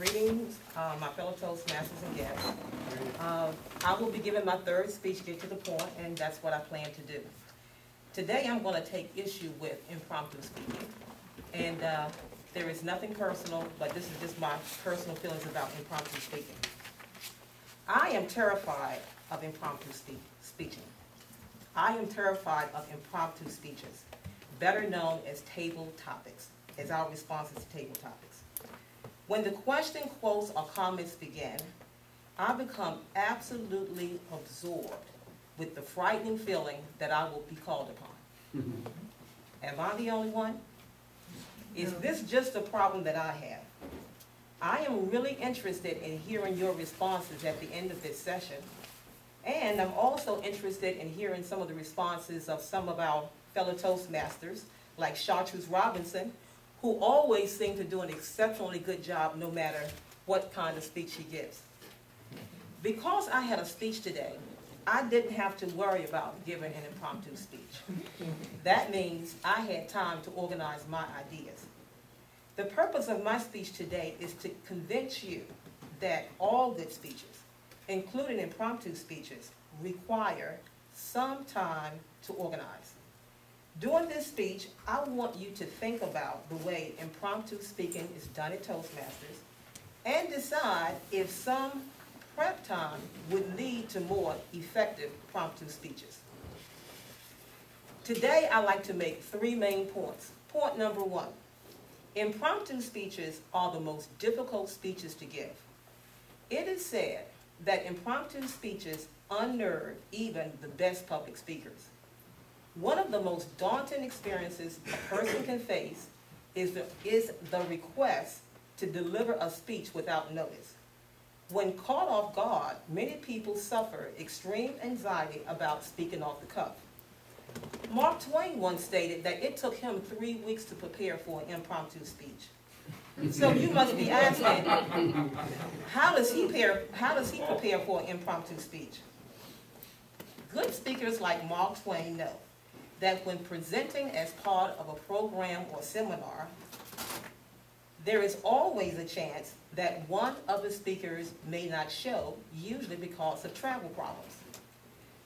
Greetings, uh, my fellow Toastmasters and guests. Uh, I will be giving my third speech, get to the point, and that's what I plan to do. Today, I'm going to take issue with impromptu speaking. And uh, there is nothing personal, but this is just my personal feelings about impromptu speaking. I am terrified of impromptu speak, speaking. I am terrified of impromptu speeches, better known as table topics, as our responses to table topics. When the question, quotes, or comments begin, I become absolutely absorbed with the frightening feeling that I will be called upon. Mm-hmm. Am I the only one? Is this just a problem that I have? I am really interested in hearing your responses at the end of this session. And I'm also interested in hearing some of the responses of some of our fellow Toastmasters, like Chartreuse Robinson, who always seem to do an exceptionally good job no matter what kind of speech she gives. Because I had a speech today, I didn't have to worry about giving an impromptu speech. That means I had time to organize my ideas. The purpose of my speech today is to convince you that all good speeches, including impromptu speeches, require some time to organize. During this speech, I want you to think about the way impromptu speaking is done at Toastmasters and decide if some prep time would lead to more effective impromptu speeches. Today, I'd like to make three main points. Point number one, impromptu speeches are the most difficult speeches to give. It is said that impromptu speeches unnerve even the best public speakers. One of the most daunting experiences a person can face is the, is the request to deliver a speech without notice. When caught off guard, many people suffer extreme anxiety about speaking off the cuff. Mark Twain once stated that it took him three weeks to prepare for an impromptu speech. So you must be asking, how does he prepare, how does he prepare for an impromptu speech? Good speakers like Mark Twain know that when presenting as part of a program or seminar, there is always a chance that one of the speakers may not show, usually because of travel problems.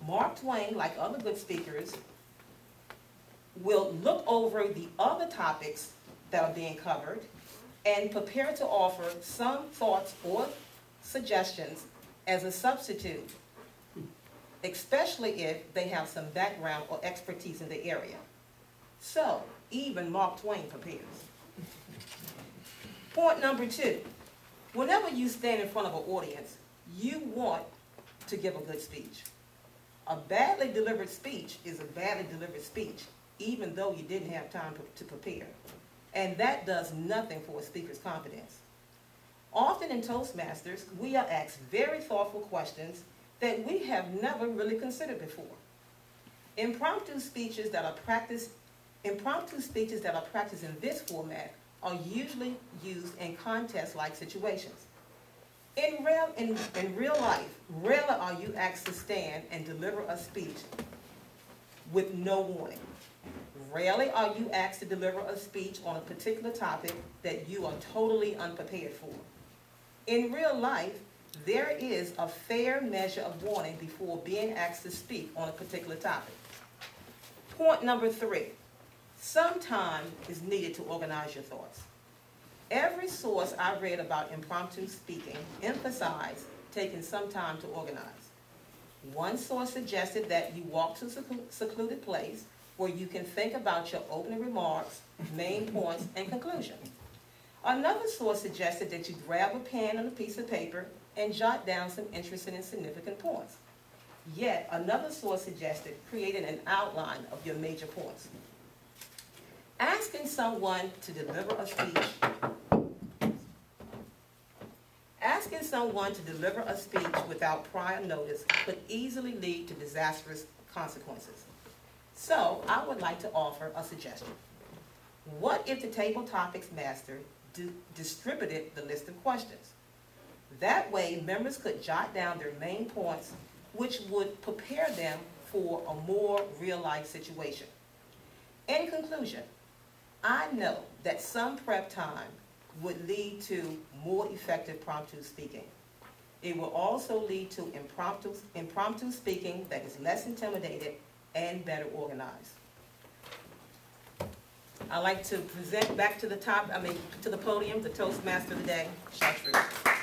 Mark Twain, like other good speakers, will look over the other topics that are being covered and prepare to offer some thoughts or suggestions as a substitute, especially if they have some background or expertise in the area. So, even Mark Twain prepares. Point number two, whenever you stand in front of an audience, you want to give a good speech. A badly delivered speech is a badly delivered speech, even though you didn't have time to prepare. And that does nothing for a speaker's confidence. Often in Toastmasters, we are asked very thoughtful questions that we have never really considered before. Impromptu speeches that are practiced, impromptu speeches that are practiced in this format are usually used in contest-like situations. In real, in, in real life, rarely are you asked to stand and deliver a speech with no warning. Rarely are you asked to deliver a speech on a particular topic that you are totally unprepared for. In real life, there is a fair measure of warning before being asked to speak on a particular topic. Point number three, some time is needed to organize your thoughts. Every source I read about impromptu speaking emphasized taking some time to organize. One source suggested that you walk to a secluded place where you can think about your opening remarks, main points, and conclusion. Another source suggested that you grab a pen and a piece of paper and jot down some interesting and significant points. Yet, another source suggested creating an outline of your major points. Asking someone to deliver a speech, asking someone to deliver a speech without prior notice could easily lead to disastrous consequences. So I would like to offer a suggestion. What if the table topics master distributed the list of questions? That way, members could jot down their main points, which would prepare them for a more real-life situation. In conclusion, I know that some prep time would lead to more effective impromptu speaking. It will also lead to impromptu, impromptu speaking that is less intimidated and better organized. I'd like to present back to the top, I mean, to the podium, the Toastmaster of the day, Chartreuse.